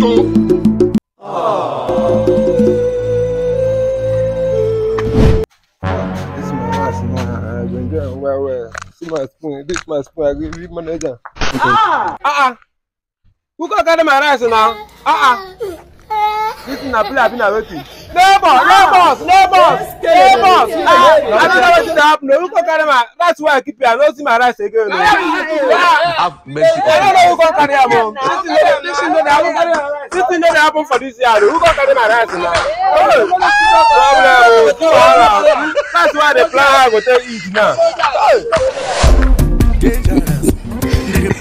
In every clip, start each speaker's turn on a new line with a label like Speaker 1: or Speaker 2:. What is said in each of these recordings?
Speaker 1: tó. This my house now. I've been doing well, well. See my spoon. This my spoon. I give you manager. Ah! Ah! Who got carry my rice now? Ah! Ah! This na play. I've been waiting. Neighbor, ah. neighbors, neighbors, neighbors. Ah, I don't know wetin dey happen. Who go carry my? That's why I keep it. I no see my rice again. Ah, ah. mercy. I don't know who go carry am. This is this thing never happen for this year. Who got carry my rice now? Oh, problem. Wahala. That's why the plan I go tell eat now.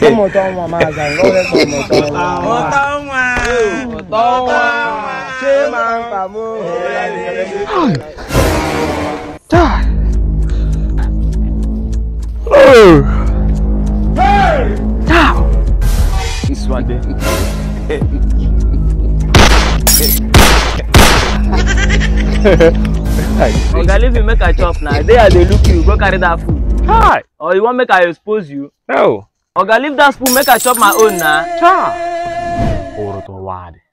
Speaker 1: Ọmọ tọ́ wọn máa gbà lọ́rẹ́ fún ọmọ tọ́ wọn. Àwọn tọ́ wọn. Tọ́ wọn. Ṣé máa ń fàmú? Die. Oh. Hey! Down. This one day. Eh? oga leave me make i chop now. there i dey look you go carry that food hi or you want make i expose you no oga leave that spoon make i chop my own now. ọ̀rọ̀ tó wá dé.